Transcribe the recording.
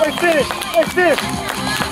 Like this, like this.